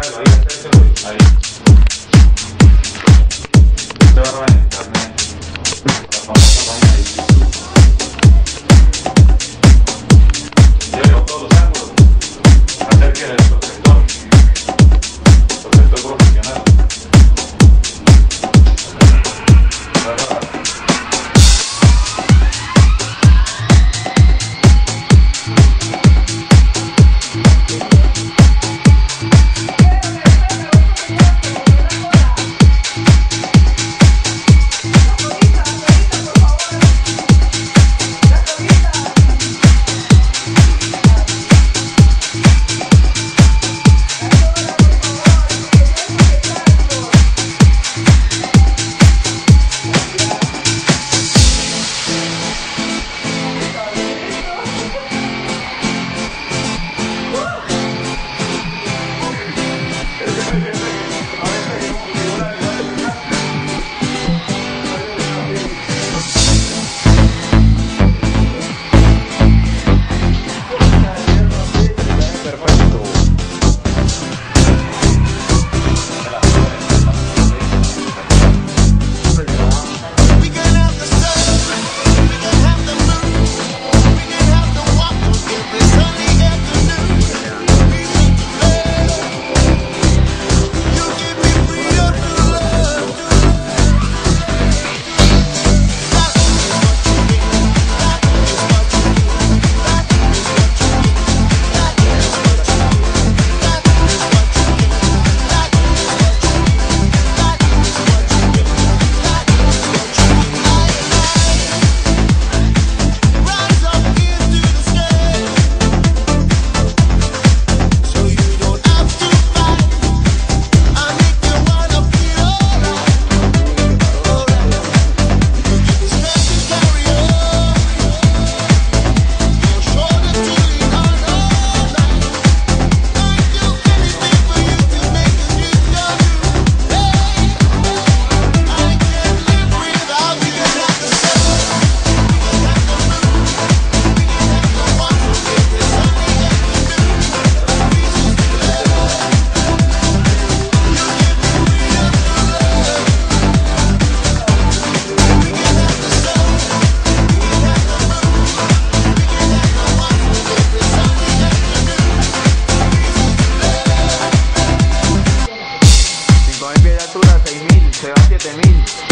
Claro, ahí está I mean?